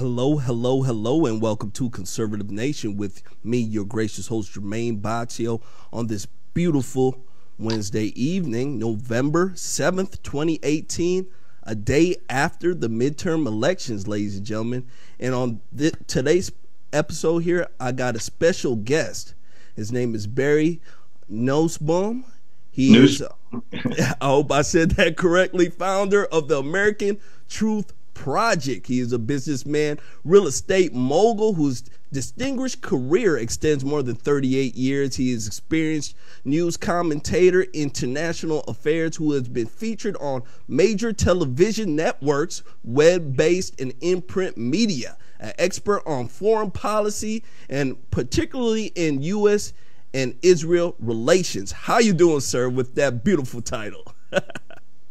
Hello, hello, hello, and welcome to Conservative Nation with me, your gracious host, Jermain Botsio, on this beautiful Wednesday evening, November 7th, 2018, a day after the midterm elections, ladies and gentlemen. And on th- today's episode here, I got a special guest. His name is Barry Nussbaum. He News. is, I hope I said that correctly, founder of the American Truth Project. He is a businessman, real estate mogul whose distinguished career extends more than 38 years. He is experienced news commentator, international affairs, who has been featured on major television networks, web-based and imprint media. An expert on foreign policy and particularly in U.S. and Israel relations. How you doing, sir, with that beautiful title?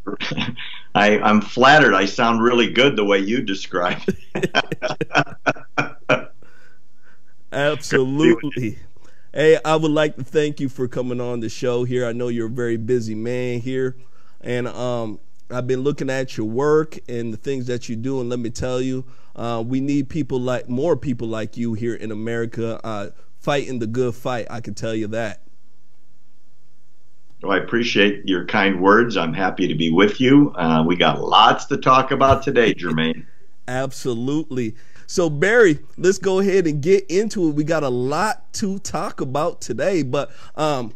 I, I'm flattered. I sound really good the way you describe. It. Absolutely. Hey, I would like to thank you for coming on the show here. I know you're a very busy man here, and um, I've been looking at your work and the things that you do. And let me tell you, uh, we need people like more people like you here in America uh, fighting the good fight. I can tell you that. Well, I appreciate your kind words. I'm happy to be with you. Uh, we got lots to talk about today, Jermain. Absolutely. So, Barry, let's go ahead and get into it. We got a lot to talk about today, but um,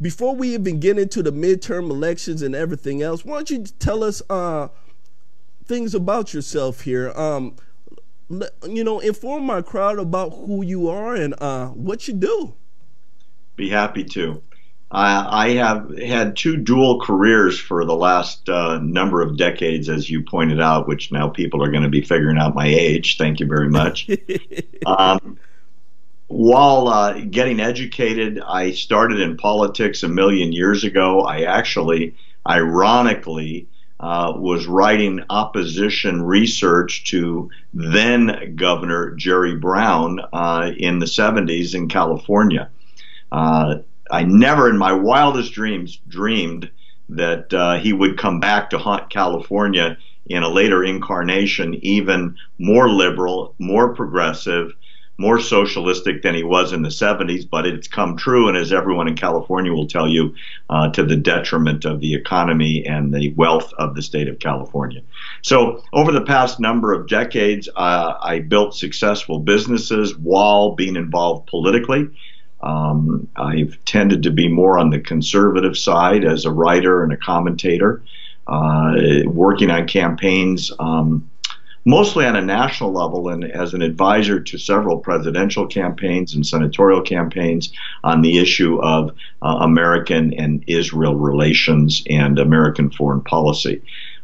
before we even get into the midterm elections and everything else, why don't you tell us uh, things about yourself here? Um, you know, inform my crowd about who you are and uh, what you do. Be happy to. Uh, I have had two dual careers for the last uh, number of decades, as you pointed out, which now people are going to be figuring out my age. Thank you very much. um, while uh, getting educated, I started in politics a million years ago. I actually, ironically, uh, was writing opposition research to then Governor Jerry Brown uh, in the 70s in California. Uh, I never in my wildest dreams dreamed that uh, he would come back to haunt California in a later incarnation, even more liberal, more progressive, more socialistic than he was in the 70s, but it's come true, and as everyone in California will tell you, uh, to the detriment of the economy and the wealth of the state of California. So, over the past number of decades, uh, I built successful businesses while being involved politically. Um, I've tended to be more on the conservative side as a writer and a commentator, uh, working on campaigns. Um, mostly on a national level and as an advisor to several presidential campaigns and senatorial campaigns on the issue of uh, American and Israel relations and American foreign policy.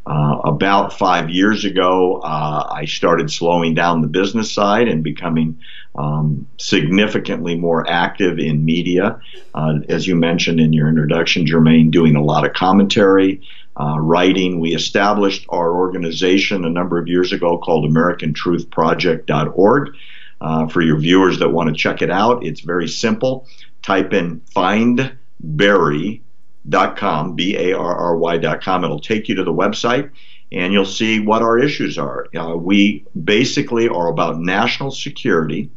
Uh, about five years ago, uh, I started slowing down the business side and becoming um, significantly more active in media. Uh, as you mentioned in your introduction, Jermain, doing a lot of commentary, uh, writing. We established our organization a number of years ago called AmericanTruthProject.org. Uh, for your viewers that want to check it out, it's very simple. Type in findbarry.com, B A R R Y.com. It'll take you to the website and you'll see what our issues are. Uh, we basically are about national security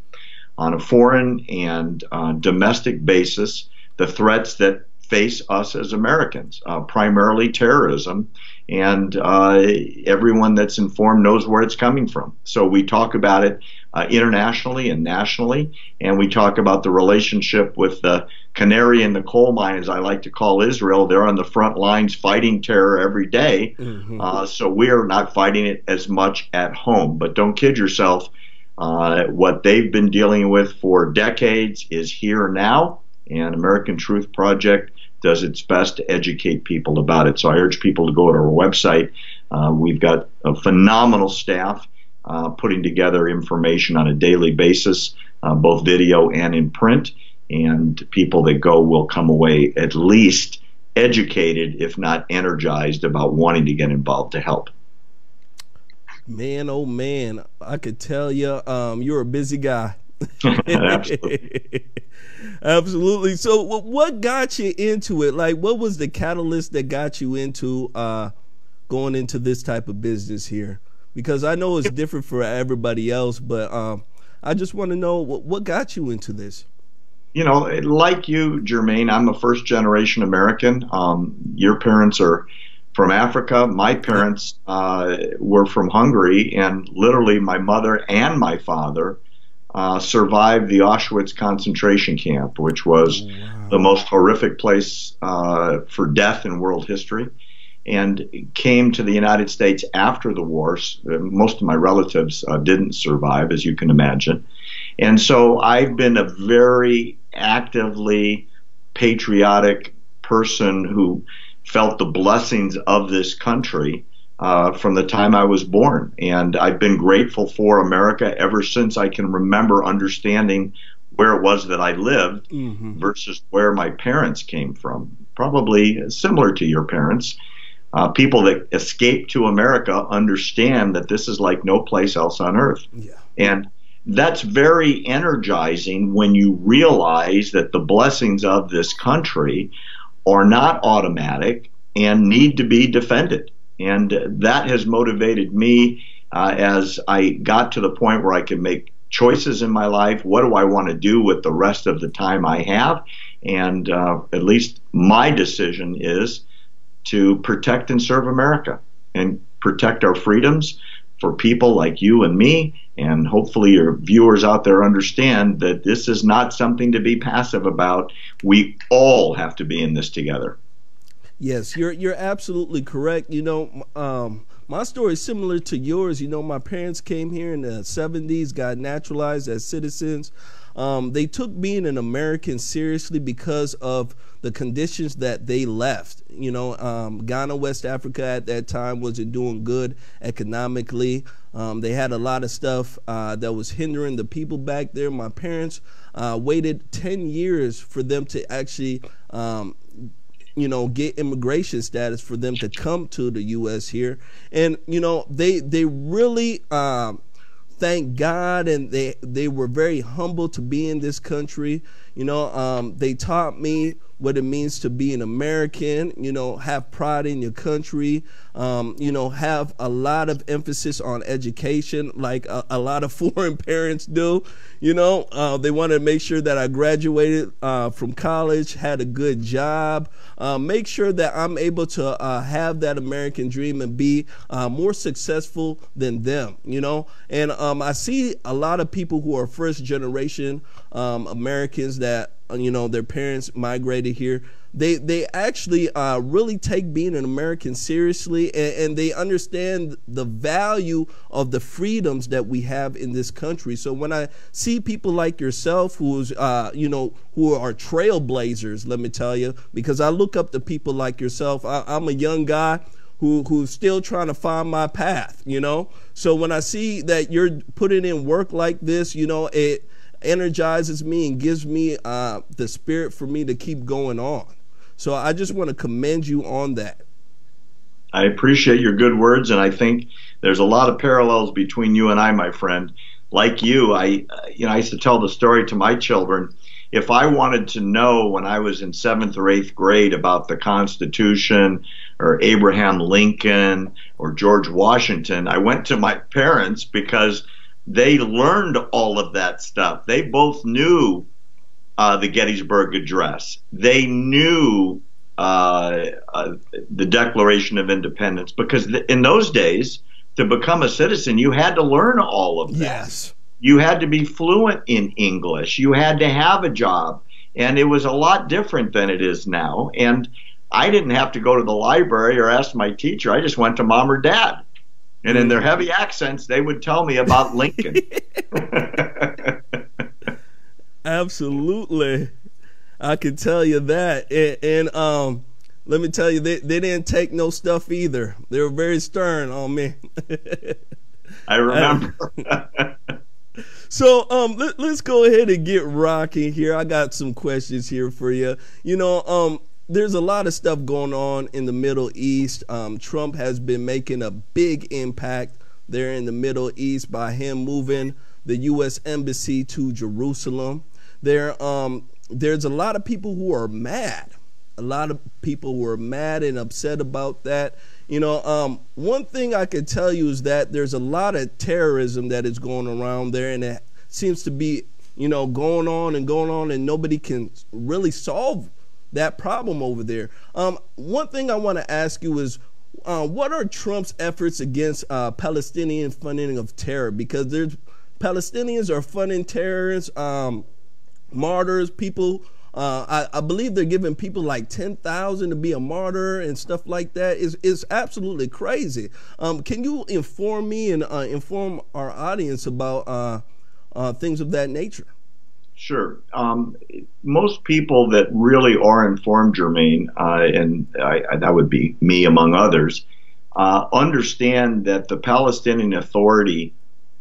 on a foreign and uh, domestic basis, the threats that face us as Americans, uh, primarily terrorism, and uh, everyone that's informed knows where it's coming from. So we talk about it uh, internationally and nationally, and we talk about the relationship with the canary in the coal mine, as I like to call Israel. They're on the front lines fighting terror every day, mm-hmm. Uh, so we're not fighting it as much at home. But don't kid yourself. Uh, what they've been dealing with for decades is here now, and American Truth Project does its best to educate people about it. So I urge people to go to our website. Uh, we've got a phenomenal staff uh, putting together information on a daily basis, uh, both video and in print. And people that go will come away at least educated, if not energized, about wanting to get involved to help. Man, oh man, I could tell you, um, you're a busy guy. Absolutely. Absolutely. So, what got you into it? Like, what was the catalyst that got you into uh, going into this type of business here? Because I know it's different for everybody else, but um, I just want to know what, what got you into this. You know, like you, Jermain, I'm a first generation American. Um, your parents are from Africa. My parents uh, were from Hungary, and literally my mother and my father uh, survived the Auschwitz concentration camp, which was wow. the most horrific place uh, for death in world history, and came to the United States after the wars. Most of my relatives uh, didn't survive, as you can imagine. And so I've been a very actively patriotic person who felt the blessings of this country uh, from the time I was born. And I've been grateful for America ever since I can remember understanding where it was that I lived mm-hmm. versus where my parents came from. Probably similar to your parents. Uh, people that escape to America understand that this is like no place else on earth. Yeah. And that's very energizing when you realize that the blessings of this country are not automatic and need to be defended. And that has motivated me uh, as I got to the point where I can make choices in my life. What do I want to do with the rest of the time I have? And uh, at least my decision is to protect and serve America and protect our freedoms for people like you and me. And hopefully, your viewers out there understand that this is not something to be passive about. We all have to be in this together. Yes, you're you're absolutely correct. You know, um, my story is similar to yours. You know, my parents came here in the 70s, got naturalized as citizens. Um, they took being an American seriously because of the conditions that they left. You know, um, Ghana, West Africa at that time wasn't doing good economically. Um, they had a lot of stuff uh, that was hindering the people back there. My parents uh, waited 10 years for them to actually um, you know get immigration status for them to come to the U.S. here, and you know they they really um, thank God and they they were very humble to be in this country. You know, um, they taught me what it means to be an American, you know, have pride in your country, um, you know, have a lot of emphasis on education, like a, a lot of foreign parents do. You know, uh, they want to make sure that I graduated uh, from college, had a good job, uh, make sure that I'm able to uh, have that American dream and be uh, more successful than them, you know. And um, I see a lot of people who are first generation um, Americans that uh, you know their parents migrated here they they actually uh, really take being an American seriously and, and, they understand the value of the freedoms that we have in this country. So when I see people like yourself who's uh, you know who are trailblazers, let me tell you, because I look up to people like yourself. I, I'm a young guy who who's still trying to find my path, you know. So when I see that you're putting in work like this, you know, it energizes me and gives me uh, the spirit for me to keep going on. So I just want to commend you on that. I appreciate your good words, and I think there's a lot of parallels between you and I, my friend. Like you, I, you know, I used to tell the story to my children. If I wanted to know when I was in seventh or eighth grade about the Constitution or Abraham Lincoln or George Washington, I went to my parents because they learned all of that stuff. They both knew uh, the Gettysburg Address. They knew uh, uh, the Declaration of Independence because th- in those days, to become a citizen, you had to learn all of that. Yes. You had to be fluent in English. You had to have a job. And it was a lot different than it is now. And I didn't have to go to the library or ask my teacher. I just went to mom or dad. And in their mm. heavy accents, they would tell me about Lincoln. Absolutely. I can tell you that. And, and, um, let me tell you, they, they didn't take no stuff either. They were very stern on me. I remember. so um, let, us go ahead and get rocking here. I got some questions here for you. You know, um, there's a lot of stuff going on in the Middle East. Um, Trump has been making a big impact there in the Middle East by him moving the U.S. embassy to Jerusalem there um, there's a lot of people who are mad a lot of people were mad and upset about that. You know, um, one thing I can tell you is that there's a lot of terrorism that is going around there, and it seems to be, you know, going on and going on, and nobody can really solve that problem over there. Um, one thing I want to ask you is, uh, what are Trump's efforts against uh, Palestinian funding of terror? Because there's Palestinians are funding terrorists, um, martyrs, people. Uh, I, I, believe they're giving people like ten thousand to be a martyr and stuff like that. Is is absolutely crazy. Um, can you inform me and uh, inform our audience about uh, uh, things of that nature? Sure. Um, most people that really are informed, Jermain, uh, and I, I, that would be me among others, uh, understand that the Palestinian Authority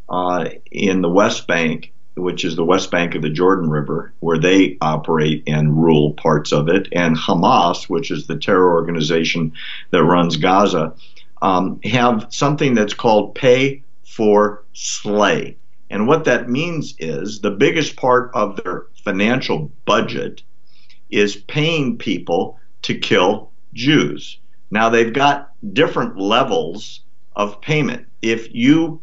uh, in the West Bank, which is the West Bank of the Jordan River, where they operate and rule parts of it, and Hamas, which is the terror organization that runs Gaza, um, have something that's called pay for slay. And what that means is the biggest part of their financial budget is paying people to kill Jews. Now, they've got different levels of payment. If you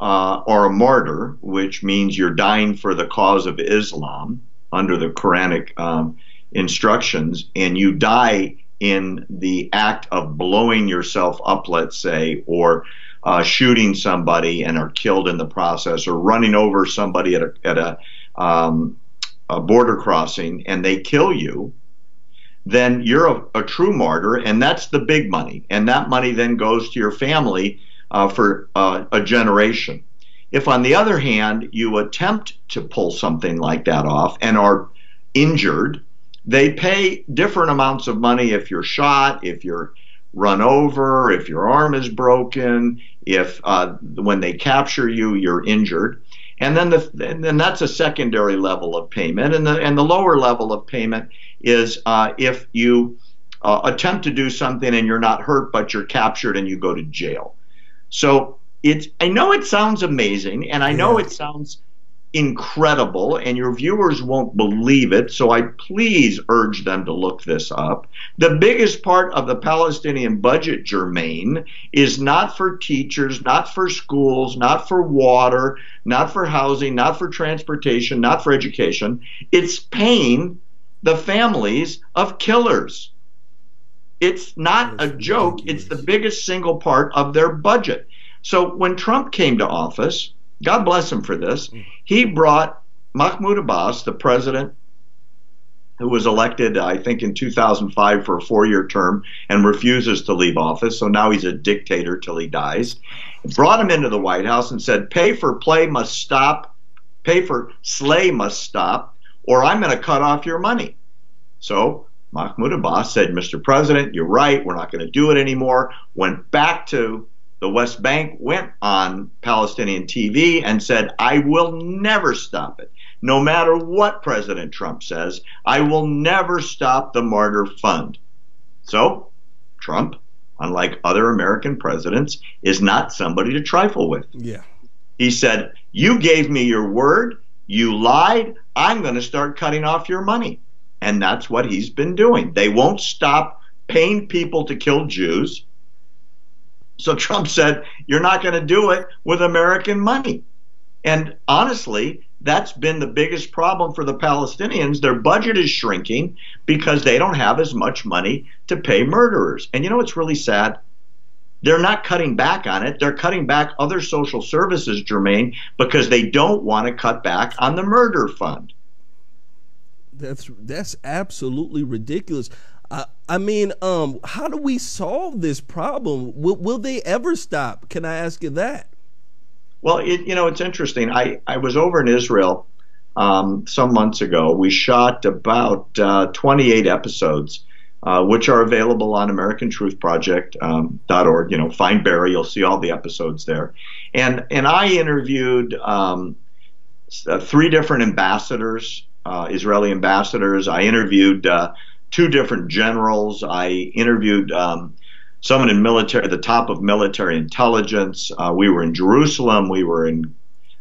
uh, are a martyr, which means you're dying for the cause of Islam under the Quranic um, instructions, and you die in the act of blowing yourself up, let's say, or uh, shooting somebody and are killed in the process, or running over somebody at a, at a, um, a border crossing and they kill you, then you're a, a, true martyr, and that's the big money. And that money then goes to your family uh, for uh, a generation. If, on the other hand, you attempt to pull something like that off and are injured, they pay different amounts of money if you're shot, if you're run over, if your arm is broken, if uh, when they capture you, you're injured. And then, the, and then that's a secondary level of payment. And the, and the lower level of payment is uh, if you uh, attempt to do something and you're not hurt, but you're captured and you go to jail. So it's, I know it sounds amazing, and I know yeah. it sounds incredible and your viewers won't believe it so i please urge them to look this up. The biggest part of the palestinian budget jermain is not for teachers not for schools not for water not for housing not for transportation not for education. It's paying the families of killers. It's not a joke. it's the biggest single part of their budget. So when trump came to office God bless him for this. Mm. He brought Mahmoud Abbas, the president who was elected, I think, in 2005 for a four year term and refuses to leave office. So now he's a dictator till he dies. Brought him into the White House and said, pay for play must stop, pay for slay must stop, or I'm going to cut off your money. So Mahmoud Abbas said, Mr. President, you're right, we're not going to do it anymore. Went back to the West Bank went on Palestinian TV and said, I will never stop it. No matter what President Trump says, I will never stop the Martyr Fund. So, Trump, unlike other American presidents, is not somebody to trifle with. Yeah. He said, You gave me your word, you lied, I'm going to start cutting off your money. And that's what he's been doing. They won't stop paying people to kill Jews. So Trump said, You're not going to do it with American money. And honestly, that's been the biggest problem for the Palestinians. Their budget is shrinking because they don't have as much money to pay murderers. And you know what's really sad? They're not cutting back on it. They're cutting back other social services, Jermain, because they don't want to cut back on the murder fund. That's that's absolutely ridiculous. I, I mean, um, how do we solve this problem? Will, will they ever stop? Can I ask you that? Well, it, you know, it's interesting. I, I was over in Israel um, some months ago. We shot about uh, 28 episodes, uh, which are available on AmericanTruthProject.org. Um, dot org. you know, find Barry, you'll see all the episodes there. And and I interviewed um, uh, three different ambassadors, uh, Israeli ambassadors. I interviewed uh, two different generals. I interviewed um, someone in military, the top of military intelligence. Uh, we were in Jerusalem. We were in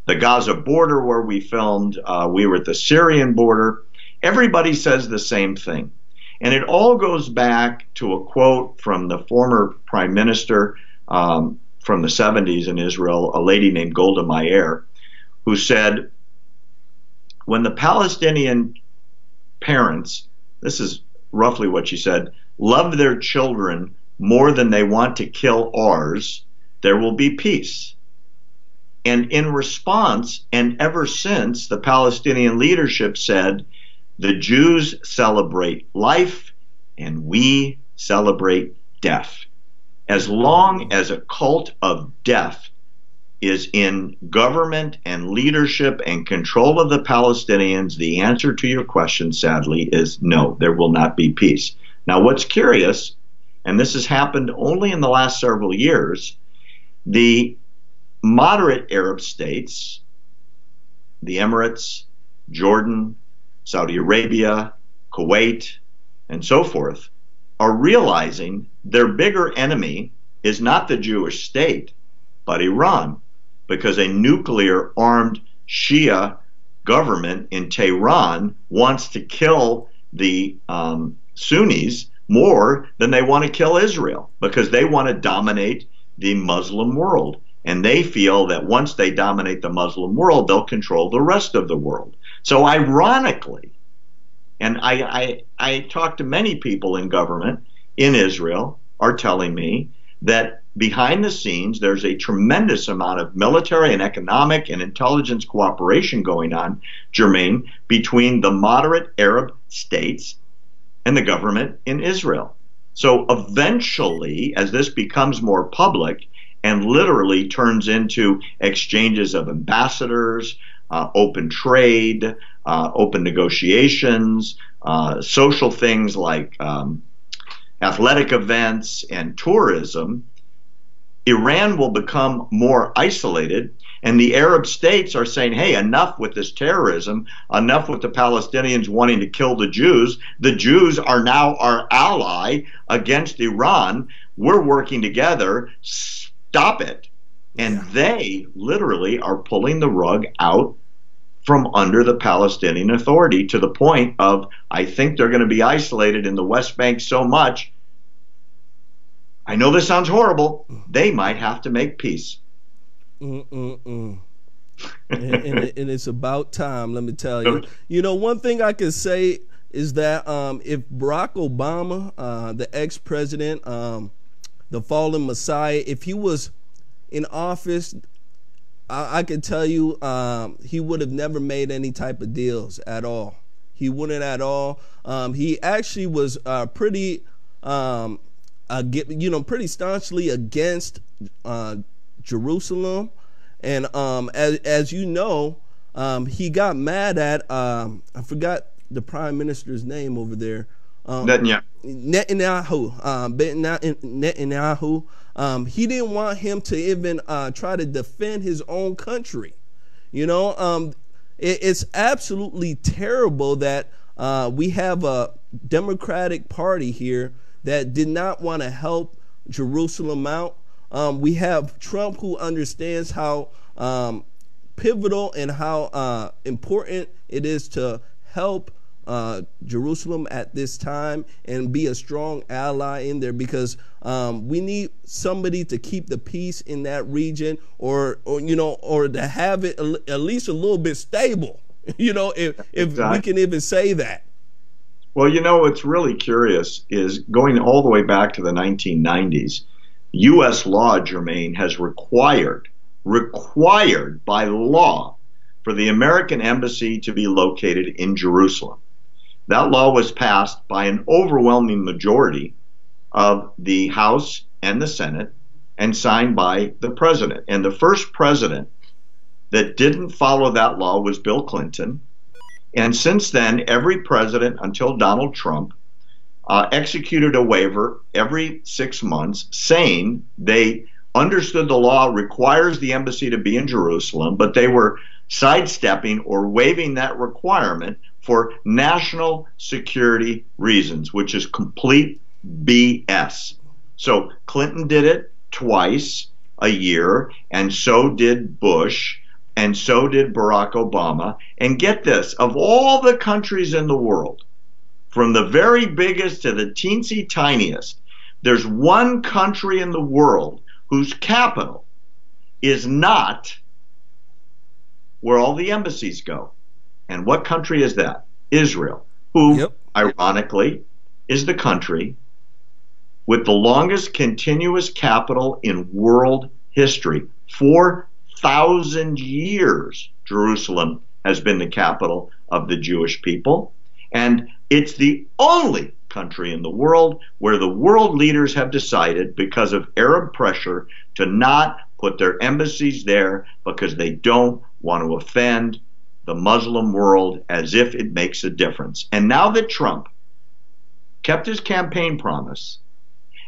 the Gaza border where we filmed. Uh, we were at the Syrian border. Everybody says the same thing. And it all goes back to a quote from the former prime minister um, from the 70s in Israel, a lady named Golda Meir, who said, when the Palestinian parents, this is roughly what she said, love their children more than they want to kill ours, there will be peace. And in response, and ever since, the Palestinian leadership said, the Jews celebrate life and we celebrate death. As long as a cult of death is in government and leadership and control of the Palestinians, the answer to your question, sadly, is no, there will not be peace. Now, what's curious, and this has happened only in the last several years, the moderate Arab states, the Emirates, Jordan, Saudi Arabia, Kuwait, and so forth, are realizing their bigger enemy is not the Jewish state, but Iran because a nuclear armed Shia government in Tehran wants to kill the um, Sunnis more than they want to kill Israel because they want to dominate the Muslim world. And they feel that once they dominate the Muslim world, they'll control the rest of the world. So, ironically, and I, I, I talk to many people in government in Israel are telling me that behind the scenes, there's a tremendous amount of military and economic and intelligence cooperation going on, Jermain, between the moderate Arab states and the government in Israel. So eventually, as this becomes more public and literally turns into exchanges of ambassadors, uh, open trade, uh, open negotiations, uh, social things like um, athletic events and tourism, Iran will become more isolated. And the Arab states are saying, hey, enough with this terrorism, enough with the Palestinians wanting to kill the Jews. The Jews are now our ally against Iran. We're working together. Stop it. And they literally are pulling the rug out from under the Palestinian Authority to the point of I think they're going to be isolated in the West Bank so much. I know this sounds horrible. They might have to make peace. Mm-mm-mm. and, and, and, it's about time, let me tell you. You know, one thing I can say is that um, if Barack Obama, uh, the ex president, um, the fallen messiah, if he was in office, I, I can tell you um, he would have never made any type of deals at all. He wouldn't at all. Um, he actually was uh, pretty, um, uh, get, you know, pretty staunchly against uh, Jerusalem. And um, as, as you know, um, he got mad at, um, I forgot the prime minister's name over there. Um, Netanyahu. Netanyahu. Um, Netanyahu. Um, he didn't want him to even uh, try to defend his own country. You know, um, it, it's absolutely terrible that uh, we have a Democratic Party here that did not want to help Jerusalem out. Um, we have Trump who understands how um, pivotal and how uh, important it is to help uh, Jerusalem at this time and be a strong ally in there because um, we need somebody to keep the peace in that region or, or you know, or to have it at least a little bit stable. You know, if, if exactly. we can even say that. Well, you know, what's really curious is going all the way back to the 1990s, U.S. law, Jermain, has required, required by law for the American embassy to be located in Jerusalem. That law was passed by an overwhelming majority of the House and the Senate and signed by the president. And the first president that didn't follow that law was Bill Clinton. And since then, every president until Donald Trump uh, executed a waiver every six months saying they understood the law requires the embassy to be in Jerusalem, but they were sidestepping or waiving that requirement for national security reasons, which is complete BS. So Clinton did it twice a year, and so did Bush, and so did Barack Obama. And get this of all the countries in the world, from the very biggest to the teensy tiniest, there's one country in the world whose capital is not where all the embassies go. And what country is that? Israel, who, yep. ironically, is the country with the longest continuous capital in world history. 4,000 years, Jerusalem has been the capital of the Jewish people. And it's the only country in the world where the world leaders have decided, because of Arab pressure, to not put their embassies there because they don't want to offend the Muslim world as if it makes a difference. And now that Trump kept his campaign promise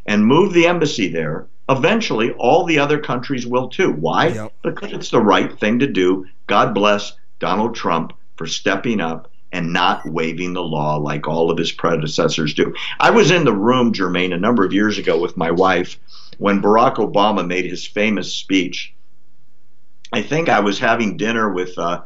and moved the embassy there, eventually all the other countries will too. Why? Yep. Because it's the right thing to do. God bless Donald Trump for stepping up and not waiving the law like all of his predecessors do. I was in the room, Jermain, a number of years ago with my wife when Barack Obama made his famous speech. I think I was having dinner with, uh,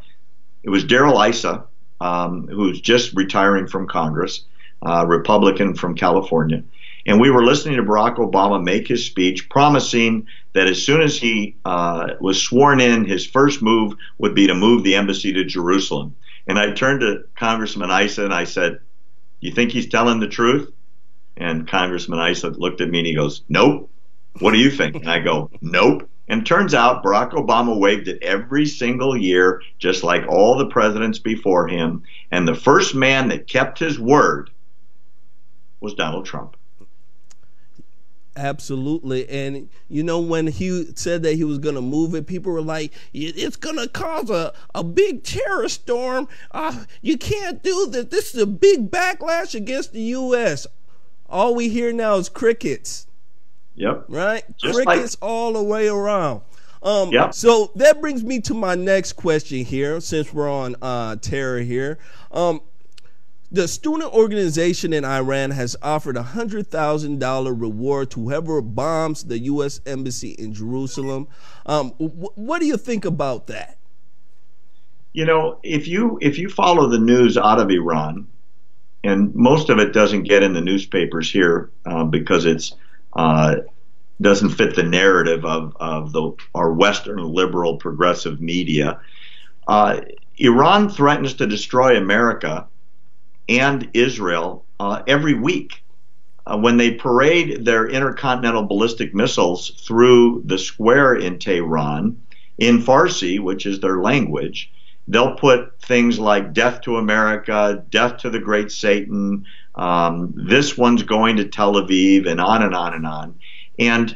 it was Darrell Issa, um, who's just retiring from Congress, uh, Republican from California. And we were listening to Barack Obama make his speech, promising that as soon as he uh, was sworn in, his first move would be to move the embassy to Jerusalem. And I turned to Congressman Issa and I said, You think he's telling the truth? And Congressman Issa looked at me and he goes, Nope. What do you think? And I go, Nope. And turns out Barack Obama waived it every single year, just like all the presidents before him. And the first man that kept his word was Donald Trump. Absolutely. And, you know, when he said that he was going to move it, people were like, it's going to cause a, a big terror storm. Uh, you can't do this. This is a big backlash against the U.S. All we hear now is crickets. Yep. Right? Just crickets like- all the way around. Um, yep. So that brings me to my next question here, since we're on uh, terror here. Um, the student organization in Iran has offered a hundred thousand dollar reward to whoever bombs the U.S. embassy in Jerusalem. Um, wh- what do you think about that? You know, if you if you follow the news out of Iran, and most of it doesn't get in the newspapers here uh, because it's uh, doesn't fit the narrative of of the our Western liberal progressive media. Uh, Iran threatens to destroy America and Israel uh, every week. Uh, when they parade their intercontinental ballistic missiles through the square in Tehran, in Farsi, which is their language, they'll put things like death to America, death to the great Satan, um, this one's going to Tel Aviv, and on and on and on. And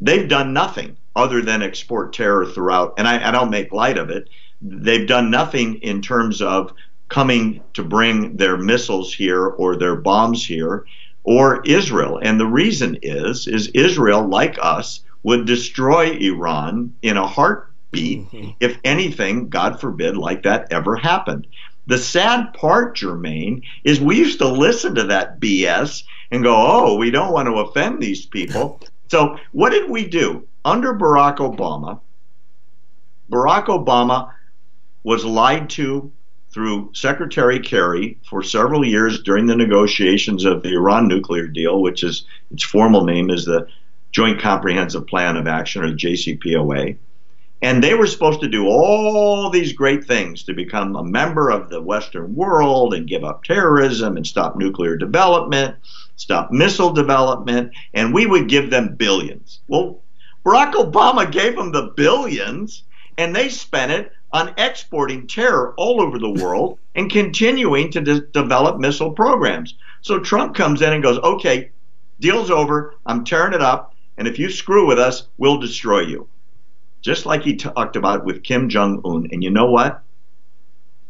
they've done nothing other than export terror throughout. And I, I don't make light of it. They've done nothing in terms of coming to bring their missiles here or their bombs here or Israel. And the reason is is Israel like us would destroy Iran in a heartbeat mm-hmm. if anything god forbid like that ever happened. The sad part, Jermain, is we used to listen to that BS and go, "Oh, we don't want to offend these people." so, what did we do? Under Barack Obama, Barack Obama was lied to through Secretary Kerry for several years during the negotiations of the Iran nuclear deal, which is its formal name is the Joint Comprehensive Plan of Action or JCPOA. And they were supposed to do all these great things to become a member of the Western world and give up terrorism and stop nuclear development, stop missile development, and we would give them billions. Well, Barack Obama gave them the billions and they spent it on exporting terror all over the world and continuing to de- develop missile programs. So Trump comes in and goes, okay, deal's over. I'm tearing it up. And if you screw with us, we'll destroy you. Just like he talked about with Kim Jong un. And you know what?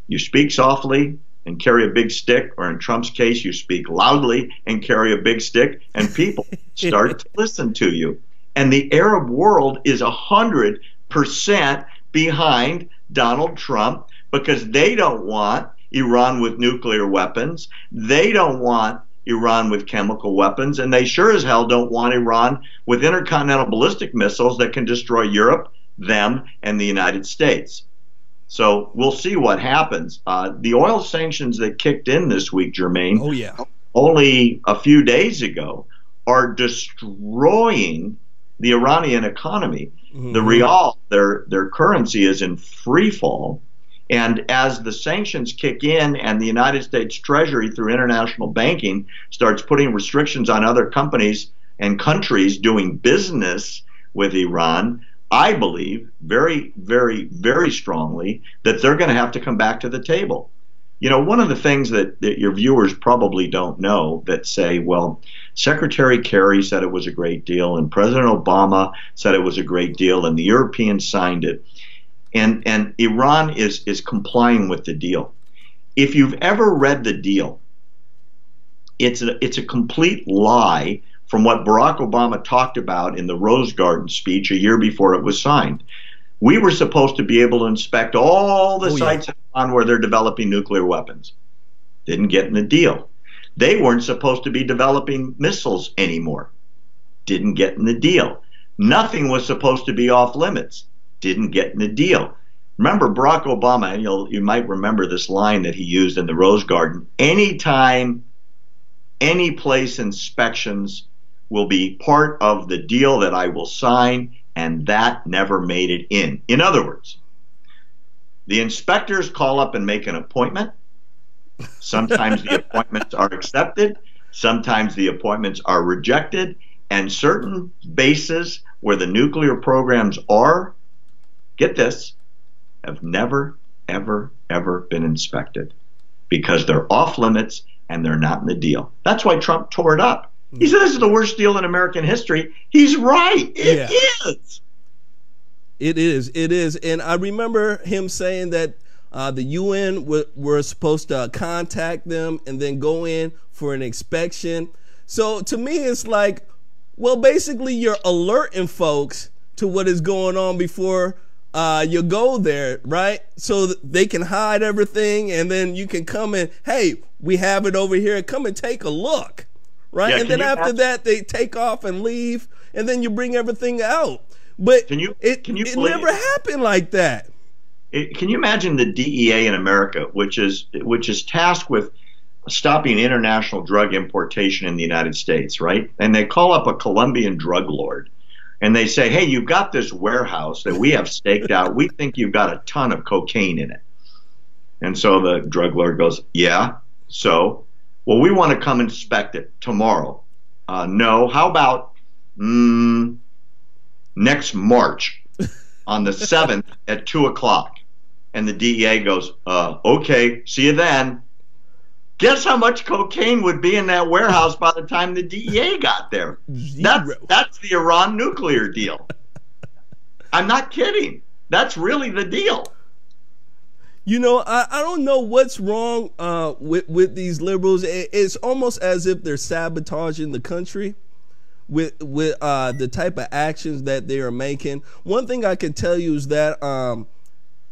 You speak softly and carry a big stick, or in Trump's case, you speak loudly and carry a big stick, and people start to listen to you. And the Arab world is a hundred percent behind Donald Trump because they don't want Iran with nuclear weapons. They don't want Iran with chemical weapons, and they sure as hell don't want Iran with intercontinental ballistic missiles that can destroy Europe, them, and the United States. So we'll see what happens. Uh, the oil sanctions that kicked in this week, Jermain, oh yeah, only a few days ago, are destroying the Iranian economy. Mm-hmm. The rial, their their currency, is in free fall. And as the sanctions kick in and the United States Treasury, through international banking, starts putting restrictions on other companies and countries doing business with Iran, I believe very, very, very strongly that they're going to have to come back to the table. You know, one of the things that, that your viewers probably don't know that say, well, Secretary Kerry said it was a great deal, and President Obama said it was a great deal, and the Europeans signed it, and and Iran is is complying with the deal. If you've ever read the deal, it's a, it's a complete lie from what Barack Obama talked about in the Rose Garden speech a year before it was signed. We were supposed to be able to inspect all the oh, sites yeah. where they're developing nuclear weapons. Didn't get in the deal. They weren't supposed to be developing missiles anymore. Didn't get in the deal. Nothing was supposed to be off limits. Didn't get in the deal. Remember Barack Obama, you'll, you might remember this line that he used in the Rose Garden. Anytime, any place inspections will be part of the deal that I will sign, and that never made it in. In other words, the inspectors call up and make an appointment. Sometimes the appointments are accepted, sometimes the appointments are rejected, and certain bases where the nuclear programs are, get this, have never, ever, ever been inspected because they're off limits and they're not in the deal. That's why Trump tore it up. He said this is the worst deal in American history. He's right. It yeah. is. It is. It is. And I remember him saying that uh, the UN w- were supposed to contact them and then go in for an inspection. So to me, it's like, well, basically, you're alerting folks to what is going on before uh, you go there, right? So they can hide everything, and then you can come and, hey, we have it over here. Come and take a look right? Yeah, and then after have... that, they take off and leave, and then you bring everything out. But can you, it, can you it never happened like that. It, can you imagine the DEA in America, which is which is tasked with stopping international drug importation in the United States, right? And they call up a Colombian drug lord and they say, "Hey, you've got this warehouse that we have staked out. We think you've got a ton of cocaine in it." And so the drug lord goes, "Yeah, so well, we want to come inspect it tomorrow. Uh, no. How about mm, next March on the 7th at 2 o'clock? And the DEA goes, uh, okay, see you then. Guess how much cocaine would be in that warehouse by the time the DEA got there? That's, that's the Iran nuclear deal. I'm not kidding. That's really the deal. You know, I, I don't know what's wrong uh, with with these liberals. It, it's almost as if they're sabotaging the country with with uh, the type of actions that they are making. One thing I can tell you is that um,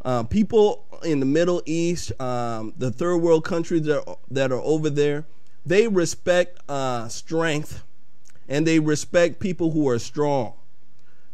uh, people in the Middle East, um, the third world countries that are, that are over there, they respect uh, strength and they respect people who are strong.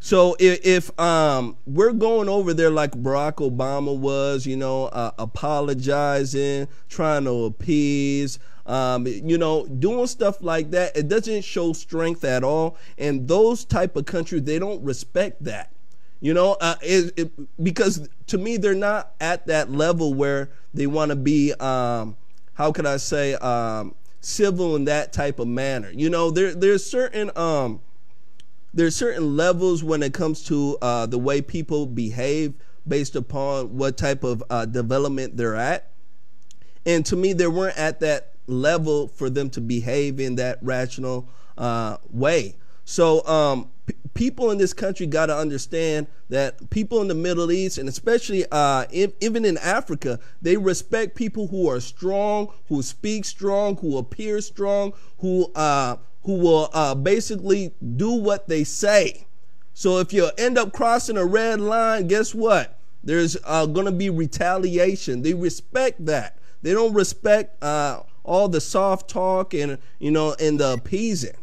So if, if um, we're going over there like Barack Obama was, you know, uh, apologizing, trying to appease, um, you know, doing stuff like that, it doesn't show strength at all. And those type of countries, they don't respect that. You know, uh, it, it, because to me, they're not at that level where they want to be. Um, how can I say um, civil in that type of manner? You know, there there's certain um, there's certain levels when it comes to uh, the way people behave based upon what type of uh, development they're at. And to me, they weren't at that level for them to behave in that rational uh, way. So um, people in this country got to understand that people in the Middle East and especially uh, even in Africa, they respect people who are strong, who speak strong, who appear strong, who uh, who will uh, basically do what they say. So if you end up crossing a red line, guess what? There's uh, going to be retaliation. They respect that. They don't respect uh, all the soft talk and you know and the appeasing.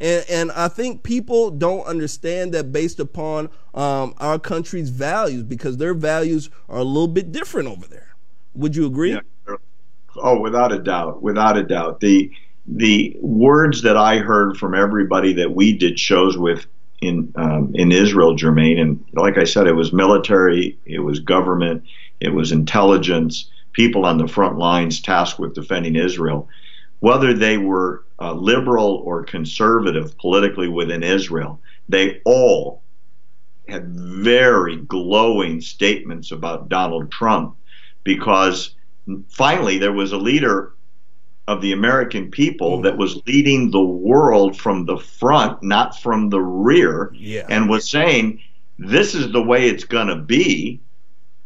And, and I think people don't understand that based upon um, our country's values because their values are a little bit different over there. Would you agree? Yeah. Oh, without a doubt, without a doubt. The the words that I heard from everybody that we did shows with in um, in Israel, Jermain, and like I said, it was military, it was government, it was intelligence, people on the front lines tasked with defending Israel, whether they were uh, liberal or conservative politically within Israel, they all had very glowing statements about Donald Trump because finally there was a leader of the American people that was leading the world from the front, not from the rear, yeah. and was saying, This is the way it's going to be,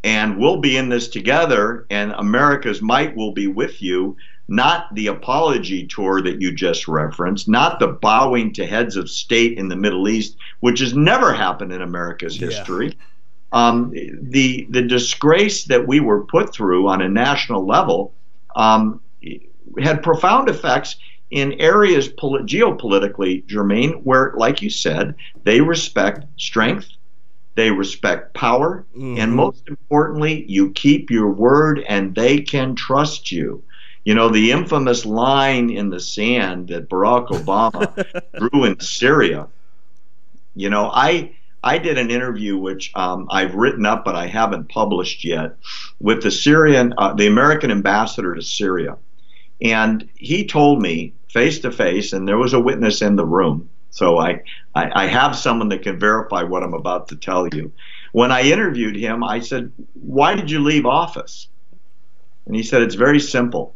and we'll be in this together, and America's might will be with you. Not the apology tour that you just referenced, not the bowing to heads of state in the Middle East, which has never happened in America's history. Yeah. Um, the the disgrace that we were put through on a national level um, had profound effects in areas polit- geopolitically, Jermain, where, like you said, they respect strength, they respect power, mm-hmm. and most importantly, you keep your word and they can trust you. You know, the infamous line in the sand that Barack Obama drew in Syria. You know, I I did an interview which um, I've written up but I haven't published yet with the Syrian, uh, the American ambassador to Syria, and he told me face to face, and there was a witness in the room. So I, I, I have someone that can verify what I'm about to tell you. When I interviewed him, I said, Why did you leave office? And he said, It's very simple.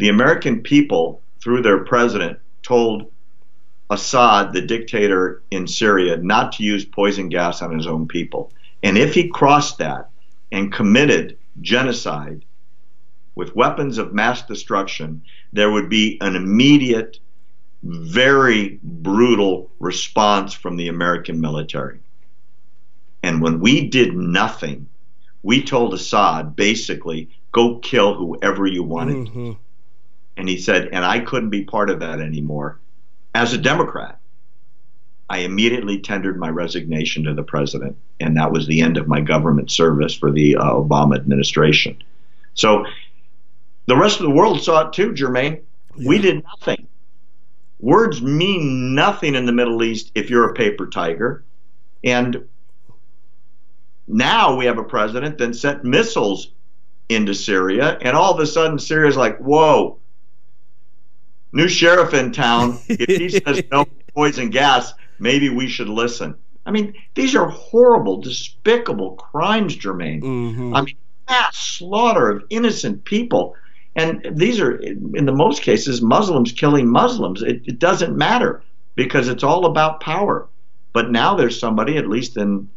The American people, through their president, told Assad, the dictator in Syria, not to use poison gas on his own people. And if he crossed that and committed genocide, with weapons of mass destruction, there would be an immediate, very brutal response from the American military. And when we did nothing, we told Assad basically, go kill whoever you wanted. Mm-hmm. And he said, and I couldn't be part of that anymore. As a Democrat, I immediately tendered my resignation to the president, and that was the end of my government service for the uh, Obama administration. So the rest of the world saw it too, Jermain. Yeah. We did nothing. Words mean nothing in the Middle East if you're a paper tiger. And now we have a president that sent missiles into Syria, and all of a sudden Syria's like, whoa, new sheriff in town. If he says no poison gas, maybe we should listen. I mean, these are horrible, despicable crimes, Jermain. Mm-hmm. I mean, mass slaughter of innocent people. And these are, in the most cases, Muslims killing Muslims. It, it doesn't matter because it's all about power. But now there's somebody, at least in,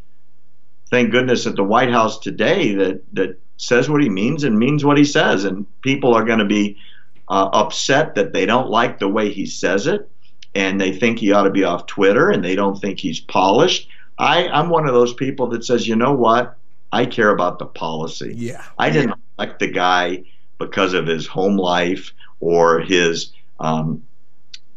thank goodness, at the White House today that, that says what he means and means what he says. And people are going to be uh, upset that they don't like the way he says it and they think he ought to be off Twitter and they don't think he's polished. I, I'm one of those people that says, you know what? I care about the policy. Yeah. I didn't yeah. like the guy because of his home life or his um,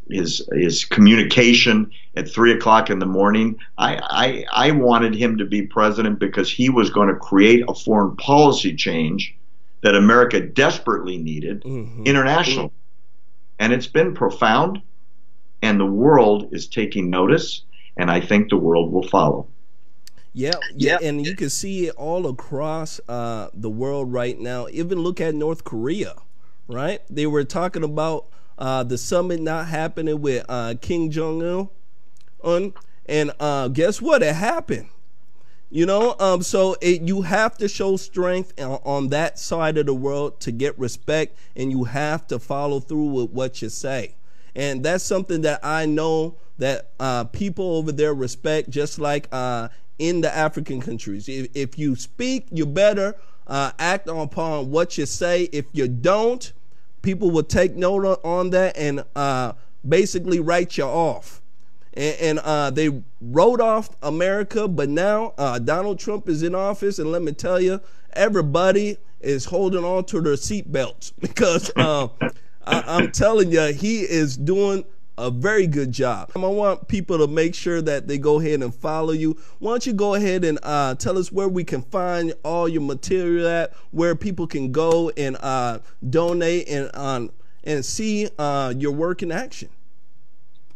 his his communication at three o'clock in the morning. I, I I wanted him to be president because he was going to create a foreign policy change that America desperately needed mm-hmm. internationally, and it's been profound, and the world is taking notice, and I think the world will follow. Yeah, yeah, and you can see it all across uh, the world right now. Even look at North Korea, right? They were talking about uh, the summit not happening with uh, Kim Jong Un, and uh, guess what? It happened. You know, um, so it, you have to show strength on, on that side of the world to get respect, and you have to follow through with what you say. And that's something that I know that uh, people over there respect, just like uh, in the African countries. If, if you speak, you better uh, act upon what you say. If you don't, people will take note on that and uh, basically write you off. And, and uh, they wrote off America, but now uh, Donald Trump is in office, and let me tell you, everybody is holding on to their seatbelts because uh, I, I'm telling you, he is doing a very good job. I want people to make sure that they go ahead and follow you. Why don't you go ahead and uh, tell us where we can find all your material at, where people can go and uh, donate and um, and see uh, your work in action.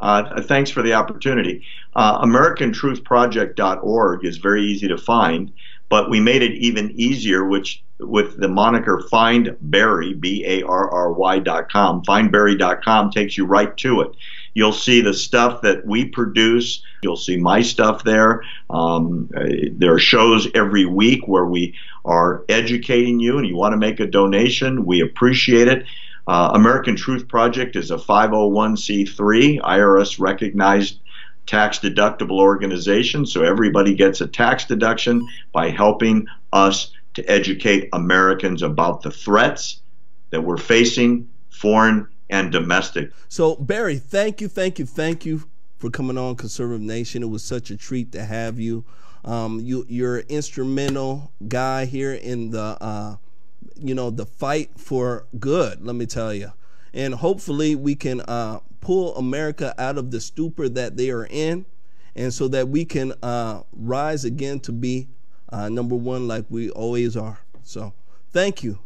Uh, thanks for the opportunity. Uh, AmericanTruthProject.org is very easy to find, but we made it even easier, which with the moniker Find Barry, B-A-R-R-Y dot com. FindBarry.com takes you right to it. You'll see the stuff that we produce. You'll see my stuff there. Um, there are shows every week where we are educating you, and you want to make a donation. We appreciate it. Uh, American Truth Project is a 501c3, IRS recognized tax deductible organization, so everybody gets a tax deduction by helping us to educate Americans about the threats that we're facing, foreign and domestic. So, Barry, thank you, thank you, thank you for coming on Conservative Nation. It was such a treat to have you. Um, you you're an instrumental guy here in the uh, you know the fight for good. Let me tell you, and hopefully we can uh, pull America out of the stupor that they are in, and so that we can uh, rise again to be uh, number one like we always are. So, thank you.